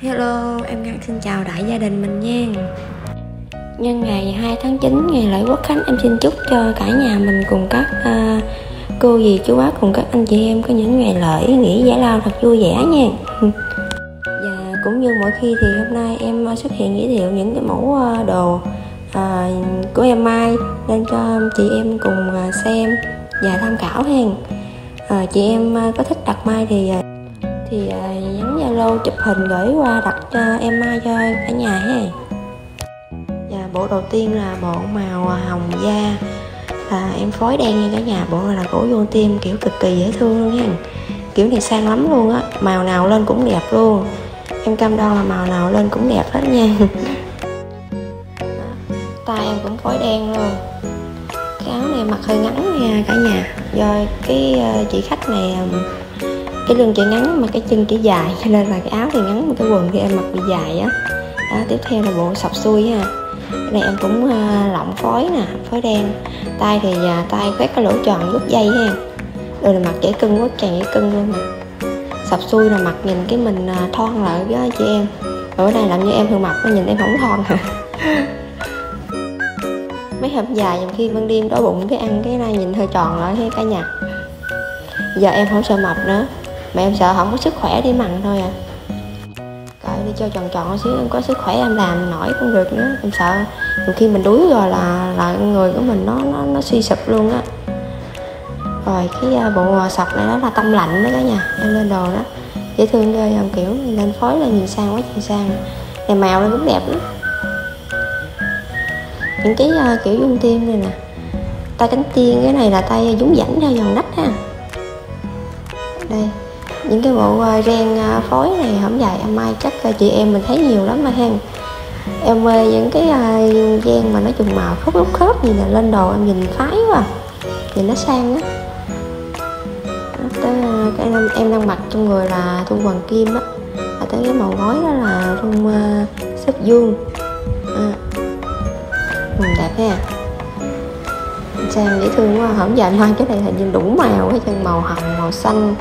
Hello, em Ngân xin chào đại gia đình mình nha. Nhân ngày 2 tháng 9, ngày lễ quốc khánh Em xin chúc cho cả nhà mình cùng các uh, cô dì chú bác cùng các anh chị em Có những ngày lễ nghỉ giải lao thật vui vẻ nha. Và cũng như mỗi khi thì hôm nay em xuất hiện giới thiệu những cái mẫu ờ, đồ uh, của em Mai Nên cho chị em cùng xem và tham khảo hen. Uh, chị em có thích đặt mai thì thì à, nhắn zalo chụp hình gửi qua đặt cho em mai cho cả nhà ha. Và bộ đầu tiên là bộ màu hồng da. Là em phối đen nha cả nhà bộ này là gỗ vô tim kiểu cực kỳ dễ thương luôn nha. Kiểu này sang lắm luôn á màu nào lên cũng đẹp luôn. Em cam đoan là màu nào lên cũng đẹp hết nha. Tay em cũng phối đen luôn. Cái áo này mặc hơi ngắn nha cả nhà. Do cái à, chị khách này cái lưng chị ngắn mà cái chân chỉ dài cho nên là cái áo thì ngắn mà cái quần thì em mặc bị dài á. Đó, tiếp theo là bộ sọc xuôi ha. Cái này em cũng ờ, uh, lọng phối nè phối đen. Tay thì uh, tay quét cái lỗ tròn rút dây ha. Rồi là mặc dễ cưng quá chàng dễ cưng luôn mà sọc xuôi là mặt nhìn cái mình uh, thon lại với chị em. Ở đây làm như em thường mặc nhìn em không thon hả? Mấy hôm dài nhiều khi ban đêm đói bụng cái ăn cái này nhìn hơi tròn lại hay cả nhà. Giờ em không sợ mập nữa mà em sợ không có sức khỏe để mặn thôi à. Cởi đi cho tròn tròn xíu em có sức khỏe em làm nổi cũng được nữa. Em sợ nhiều khi mình đuối rồi là là người của mình nó nó nó suy sụp luôn á. Rồi cái à, bộ sọc này đó là tâm lạnh đó cả nhà em lên đồ đó. Dễ thương ghê không kiểu lên phối là nhìn sang quá nhìn sang. Này màu nó cũng đẹp lắm. Những cái uh, kiểu dung tim này nè. Tay cánh tiên cái này là tay à, dúng dảnh ra giòn nách ha. Đây những cái bộ ờ, ren ờ, phối này không dài em mai chắc ờ, chị em mình thấy nhiều lắm mà hen. Em mê những cái ren mà nó trùng màu khớp lúc khớp gì là lên đồ em nhìn phái quá à. nhìn nó sang á tới cái em, em đang mặc trong người là thun hoàng kim á. Và tới cái màu gói đó là thun uh, xếp vuông. À. ừ, đẹp ha. Sang dễ thương quá không dài mai cái này hình như đủ màu hết trơn màu hồng màu xanh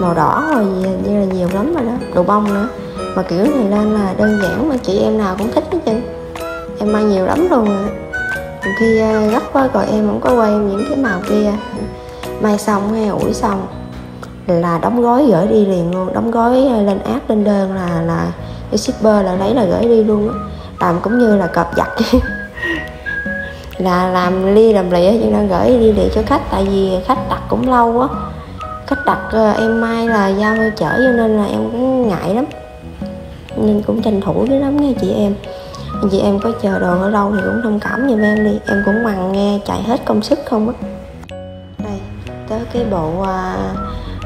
màu đỏ rồi như là nhiều lắm rồi đó, đồ bông nữa. Mà kiểu này lên là đơn giản mà chị em nào cũng thích hết chứ em may nhiều lắm luôn rồi Nhiều khi à, gấp quá rồi em không có quay những cái màu kia. May xong hay ủi xong là đóng gói gửi đi liền luôn. Đóng gói à, lên app, lên đơn là là cái shipper là lấy là gửi đi luôn á. Làm cũng như là cọp giặt. Là làm ly làm lịa cho nên gửi đi để cho khách, tại vì khách đặt cũng lâu á khách đặt ờ, em mai là giao chở cho nên là em cũng ngại lắm. Nên cũng tranh thủ dữ lắm nha chị em. Chị em có chờ đồ ở đâu thì cũng thông cảm giùm em đi. Em cũng bằng nghe chạy hết công sức không á. Đây tới cái bộ ờ,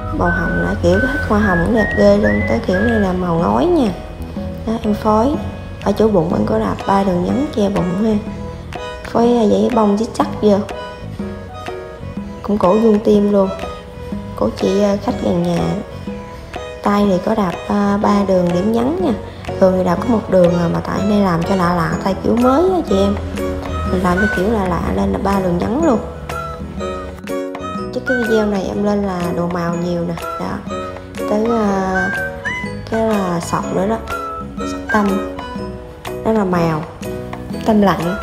uh, màu hồng là kiểu hết hoa hồng cũng đẹp ghê luôn tới kiểu này là màu ngói nha. Đó em phối. Ở chỗ bụng anh có đạp ba đường nhắn che bụng ha. Phối ờ, vậy bông chích chắc vô. Cũng cổ vuông tim luôn của chị ờ, khách gần nhà. Tay thì có đạp ờ, ba đường điểm nhấn nha. Thường thì đạp có một đường mà tại đây làm cho lạ lạ tay kiểu mới á chị em. Mình làm cho kiểu lạ lạ lên là ba đường nhấn luôn. Chắc cái video này em lên là đồ màu nhiều nè. Đó. Tới uh, cái là sọc nữa đó. Sọc tâm. Đó là màu. Tâm lạnh.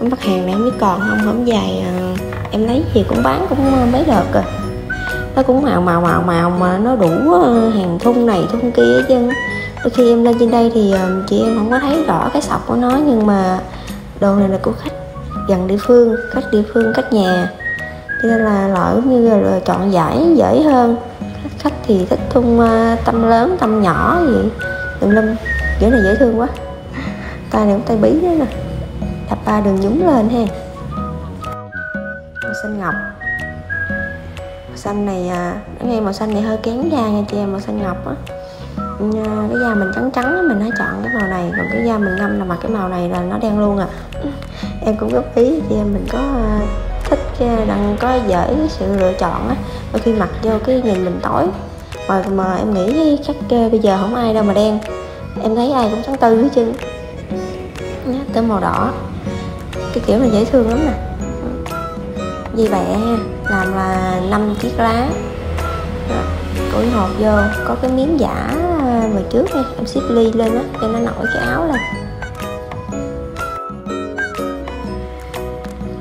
Mặt hàng này không biết còn không không dài uh, em lấy gì cũng bán cũng mấy đợt rồi nó cũng màu màu màu màu mà nó đủ ờ, hàng thun này, thun kia chứ đôi khi em lên trên đây thì ờ, chị em không có thấy rõ cái sọc của nó, nhưng mà đồ này là của khách gần địa phương, khách địa phương, khách nhà. Cho nên là loại như là chọn giải dễ hơn. Khách thì thích thun ờ, tâm lớn, tâm nhỏ gì. Tùm lum kiểu này dễ thương quá. Tay này cũng tay bí nữa nè. Đập ba đường nhúng lên ha. Xanh ngọc xanh này à, nghe màu xanh này hơi kén da nha chị em màu xanh ngọc á. À, cái da mình trắng trắng mình hãy chọn cái màu này còn cái da mình ngâm là mặc cái màu này là nó đen luôn à. Em cũng góp ý chị em mình có à, thích à, đang có dễ cái sự lựa chọn á đôi khi mặc vô cái nhìn mình tối. Mà mà em nghĩ chắc bây giờ không ai đâu mà đen. Em thấy ai cũng trắng tư hết trơn. Tới màu đỏ cái kiểu này dễ thương lắm nè. Vì vậy ha làm là 5 chiếc lá. Củi hộp vô, có cái miếng giả về vào trước nha em xếp ly lên á, cho nó nổi cái áo lên.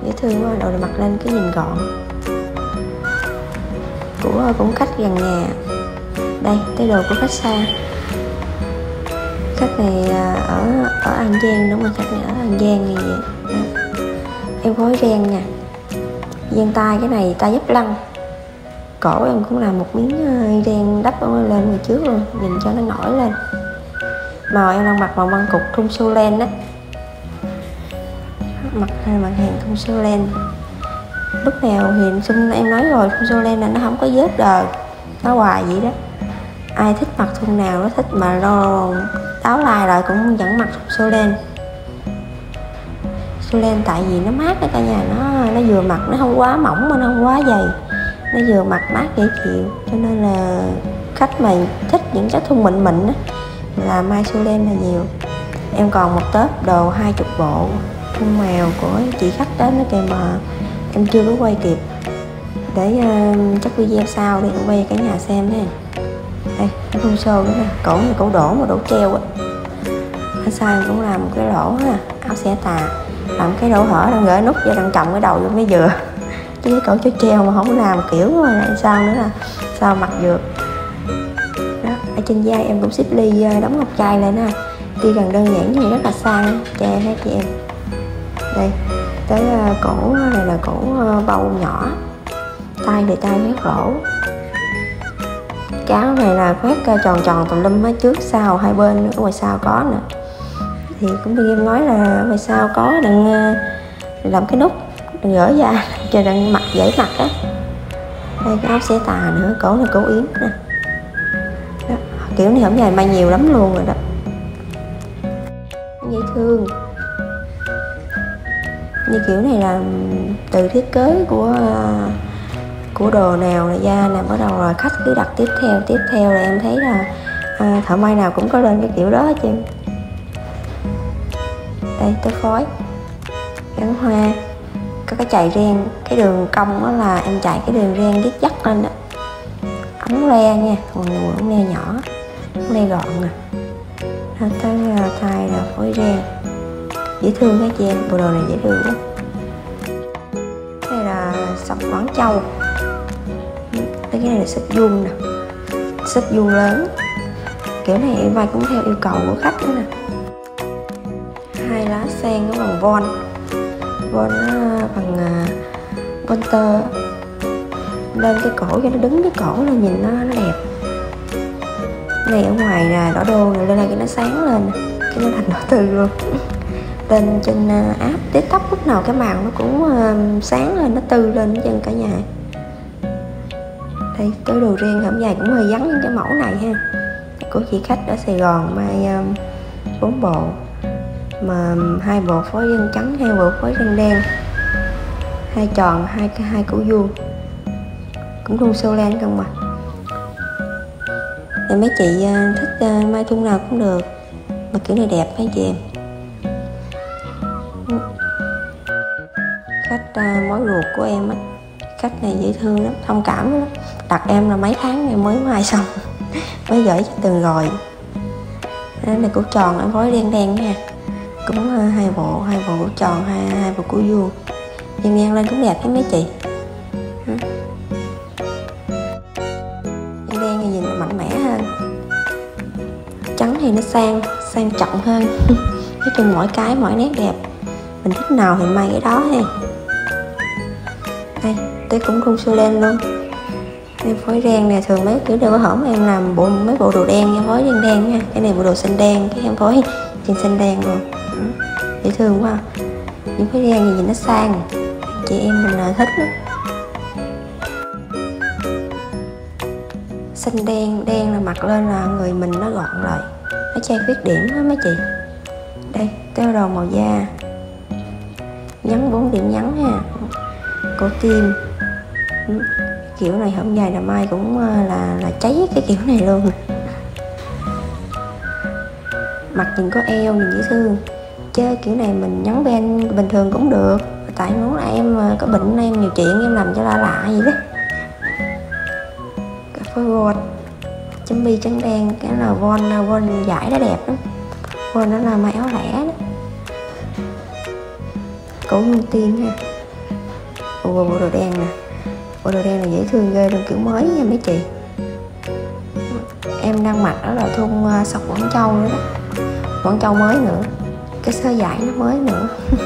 Dễ thương quá này mặc lên cái nhìn gọn. Của cũng khách gần nhà. Đây, cái đồ của khách xa. Khách này à, ở ở an giang, đúng không khách này ở an giang này vậy. Em gói ren nha dân tay cái này, tay dấp lăn. Cổ em cũng làm một miếng ờ, đen đắp lên người trước luôn, nhìn cho nó nổi lên. Màu em đang mặc màu băng cục thun su len á. Mặc mặt hàng thun su len. Lúc nào thì xin em nói rồi, thun su len là nó không có vết đời nó hoài vậy đó. Ai thích mặc thun nào nó thích mà lo táo lai lại cũng vẫn mặc thun su len su len tại vì nó mát đó cả nhà. Nó nó vừa mặc nó không quá mỏng mà nó không quá dày. Nó vừa mặc mát dễ chịu. Cho nên là khách mà thích những cái thun mịn mịn á là mai su len là nhiều. Em còn một tớp đồ hai chục bộ thun mèo của chị khách đến nó kìa mà em chưa có quay kịp. Để uh, chắc video sau thì em quay cả nhà xem nha đây cái thun sơ nữa nè. Cổ này cổ đổ mà đổ treo á. Anh sau cũng làm một cái lỗ ha. Áo xẻ tà làm cái lỗ hở đang gỡ nút và đang trồng cái đầu vô cái dừa chứ cái cổ cho treo mà không làm kiểu rồi lại sao nữa là sao mặc được. Đó, ở trên da em cũng xếp ly ờ, đóng ngọc trai lên ha. Tuy gần đơn giản nhưng rất là sang, che hết chị em. Đây, tới ờ, cổ này là cổ ờ, bầu nhỏ. Tay thì tay mét rổ cáo này là khoét tròn tròn tùm lum hết trước, sau hai bên ở ngoài sau có nữa thì cũng như em nói là mày sau có đừng ờ, làm cái nút đừng gỡ ra cho đừng mặc dễ mặc á. Đây cái áo xe tà nữa cổ này cổ yếm nè. Đó. kiểu này không dài may nhiều lắm luôn rồi đó. Dễ thương. Như kiểu này là từ thiết kế của của đồ nào là da nè bắt đầu rồi khách cứ đặt tiếp theo tiếp theo là em thấy là à, thợ may nào cũng có lên cái kiểu đó hết đây tới khối gắn hoa. Có cái chạy ren, cái đường cong đó là em chạy cái đường ren dứt dắt lên đó. Ống le nha, còn ống le nhỏ, ống le gọn nè. Tới à, tay là phối ren. Dễ thương các chị em, bộ đồ này dễ thương lắm. Đây là sọc quảng châu cái này là xích vuông nè. Xích vuông lớn. Kiểu này em vai cũng theo yêu cầu của khách nữa nè hai lá sen nó bằng von. Von nó à, bằng à, von tơ. Lên cái cổ cho nó đứng cái cổ là nhìn nó, nó đẹp. Này ở ngoài là đỏ đô này lên đây cái nó sáng lên cái nó thành đỏ tươi luôn. Lên trên à, app tiktok lúc nào cái màu nó cũng sáng lên nó tư lên chân cả nhà. Đây cái đồ riêng hổng dài cũng hơi vắng những cái mẫu này ha. Của chị khách ở sài gòn mai bốn bộ mà hai bộ phối dân trắng hai bộ phối dân đen. Hai tròn, hai hai củ vuông. Cũng thun sâu len không mà thì mấy chị ờ, thích ờ, mai thun nào cũng được. Mà kiểu này đẹp mấy chị em. Khách ờ, mối ruột của em á, khách này dễ thương lắm, thông cảm lắm. Đặt em là mấy tháng này mới mai xong, mới gửi cho từng rồi. Cái này củ tròn em phối đen đen nha cũng ờ, hai bộ hai bộ tròn, hai hai bộ củ vuông. Đen đen lên cũng đẹp hết mấy chị. Đen đen thì nhìn mạnh mẽ hơn. Trắng thì nó sang sang trọng hơn. Nói chung mỗi cái, mỗi nét đẹp. Mình thích nào thì may cái đó ha. Đây, tới cũng khung su đen luôn. Em phối đen nè, thường mấy kiểu đều có hổm em làm bộ, mấy bộ đồ đen em phối đen đen nha. Cái này bộ đồ xanh đen, cái em phối trên xanh đen luôn dễ thương quá. Những cái đen gì nó sang, chị em mình là thích lắm. Xanh đen đen là mặc lên là người mình nó gọn lại. Nó che khuyết điểm đó mấy chị. Đây, cái đầu màu da. Nhắn bốn điểm nhắn ha. Cổ tim. Kiểu này hôm dài là mai cũng ờ, là là cháy cái kiểu này luôn. Mặt nhìn có eo, nhìn dễ thương chơi kiểu này mình nhắn bên bình thường cũng được. Tại muốn là em à, có bệnh em nhiều chuyện em làm cho lạ lạ gì đó. Cà phê gột chấm bi trắng đen, cái là von à, von giải đó đẹp lắm. Von đó là may áo lẻ đó. Cổ nguyên tiên ha. Ủa, bộ đồ đen nè. Bộ đồ đen là dễ thương ghê luôn, kiểu mới nha mấy chị. Em đang mặc đó là thun à, sọc quảng châu nữa đó. Quảng châu mới nữa cái sơ giải nó mới nữa.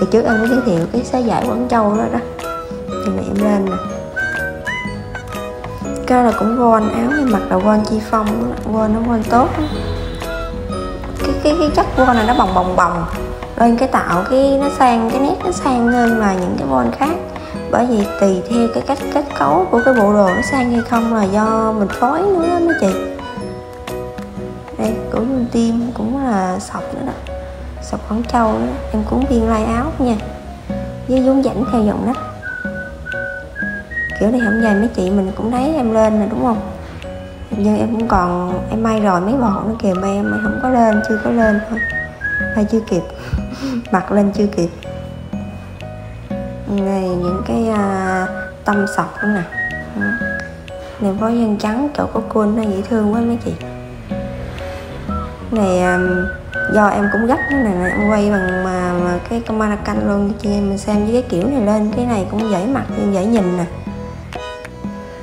Thì trước em có giới thiệu cái sơ giải quảng châu đó đó. Thì này em lên nè. Cái là cũng von áo em mặc là von chi phong von nó von tốt đó. cái cái cái chất von này nó bồng bồng bồng. Lên cái tạo cái, nó sang, cái nét nó sang hơn là những cái von khác. Bởi vì tùy theo cái cách kết cấu của cái bộ đồ nó sang hay không là do mình phối nữa đó, mấy chị. Đây, cũng tim, cũng là sọc nữa đó sọc quảng châu em cuốn viên lai áo nha với vốn dãnh theo dòng nách. Kiểu này không dài mấy chị mình cũng thấy em lên rồi đúng không? Nhưng em cũng còn em may rồi mấy bộ nó kìa may em không có lên chưa có lên thôi. Hay chưa kịp mặc lên chưa kịp. Này những cái à, tâm sọc nữa nè. Ừ. Này có dân trắng chỗ có côn nó dễ thương quá mấy chị. Này à, do em cũng gấp nữa nè em quay bằng mà, mà cái camera canh luôn chị em mình xem với cái kiểu này lên cái này cũng dễ mặt dễ nhìn nè.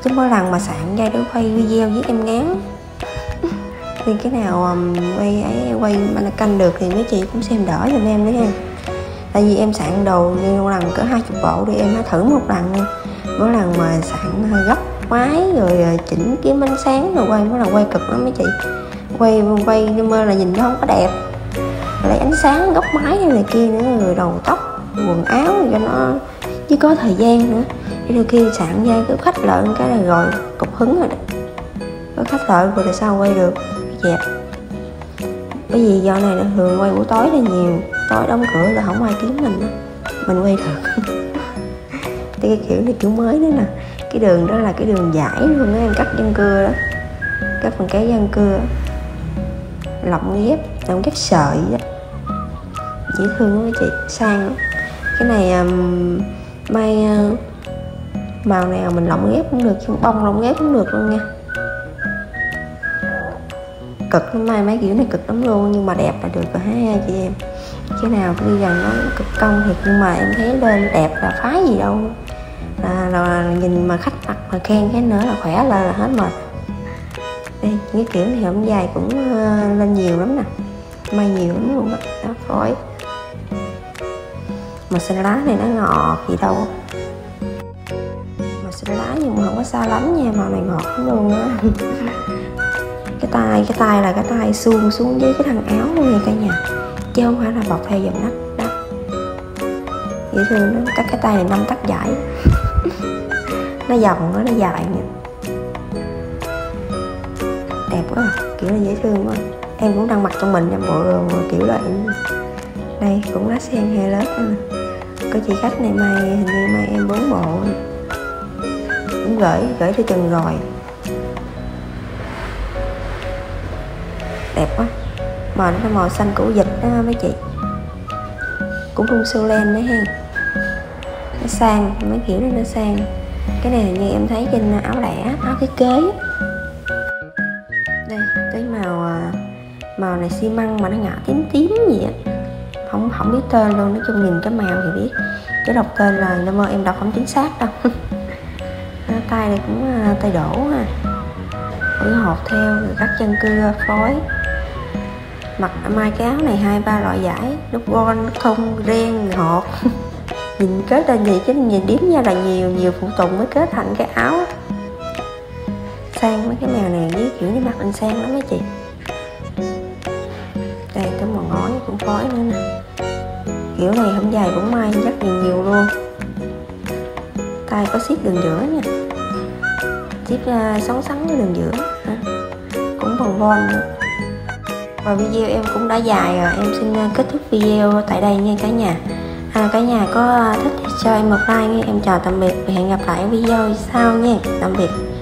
Chứ mỗi lần mà soạn ra để quay video với em ngán. Thì cái nào um, quay ấy quay canh được thì mấy chị cũng xem đỡ giùm em đấy ha tại vì em sạn đồ như một lần cỡ hai chục bộ thì em đã thử một lần mỗi lần mà soạn gấp máy rồi à, chỉnh kiếm ánh sáng rồi quay mỗi lần quay cực lắm mấy chị. Quay quay nhưng mà là nhìn nó không có đẹp lấy ánh sáng góc máy này kia nữa, rồi đầu tóc, quần áo cho nó chứ có thời gian nữa. Thì đôi khi sạn ra cứ khách lợi cái là rồi, cục hứng rồi đó. Có khách lợi rồi là sao quay được? Dẹp. Bởi vì do này là thường quay buổi tối là nhiều, tối đóng cửa là không ai kiếm mình đó. mình quay được. Thì cái kiểu này kiểu mới nữa nè. Cái đường đó là cái đường giải luôn á em cắt dân cưa đó. Cắt phần cái dân cưa lọng ghép lọng ghép sợi đó dễ thương quá chị sang. Cái này um, may uh, màu nào mình lỏng ghép cũng được chứ bông lỏng ghép cũng được luôn nha. Cực lắm mai mấy kiểu này cực lắm luôn nhưng mà đẹp là được rồi ha chị em. Cái nào đi gần nó cực công thiệt nhưng mà em thấy lên đẹp là phái gì đâu. Là, là, là nhìn mà khách mặt mà khen cái nữa là khỏe là, là hết mệt. Đây cái kiểu này hôm dài cũng uh, lên nhiều lắm nè. May nhiều lắm luôn đó, đó phối mà xanh lá này nó ngọt gì đâu. Mà xanh lá nhưng mà không có xa lắm nha màu này ngọt lắm luôn á. Cái tay cái tay là cái tay xuông xuống dưới cái thằng áo luôn nha cả nhà. Chứ không phải là bọc theo dòng nách đó dễ thương lắm. Các cái tay này năm tắc giải. Nó dòng nó nó dài nha. Đẹp quá à. kiểu là dễ thương quá. Em cũng đang mặc trong mình nha, bộ kiểu vậy đây, cũng lá sen hai lớp nữa có chị khách này may hình như may em bốn bộ. Cũng gửi gửi cho chừng rồi. Đẹp quá. Mà nó màu xanh củ dịch đó mấy chị. Cũng rung sưu len đấy ha nó sang, mấy kiểu này nó sang. Cái này như em thấy trên áo lẻ, áo thiết kế đây, cái màu à, màu này xi măng mà nó ngả tím tím gì á không không biết tên luôn, nói chung nhìn cái màu thì biết. Chứ đọc tên là năm em đọc không chính xác đâu. Tay này cũng à, tay đổ ha. Ủi hộp theo rồi cắt chân cưa phối. Mặc mai cái áo này hai, ba loại giải. Đúc gon không, ren hột nhìn kết lên gì chứ, nhìn điếm nha là nhiều nhiều phụ tùng mới kết thành cái áo. Sang mấy cái mèo này, với kiểu như mặc anh sang lắm mấy chị. Đây cái màu ngói cũng phối nữa nè kiểu này không dài cũng may rất nhiều nhiều luôn. Tay có ship đường giữa nha. Ship uh, à, sóng sắn với đường giữa. Cũng bằng von nữa. Và video em cũng đã dài rồi. Em xin à, kết thúc video tại đây nha cả nhà. À, cả nhà có thích thì cho em một like nha. Em chào tạm biệt và hẹn gặp lại video sau nha. Tạm biệt.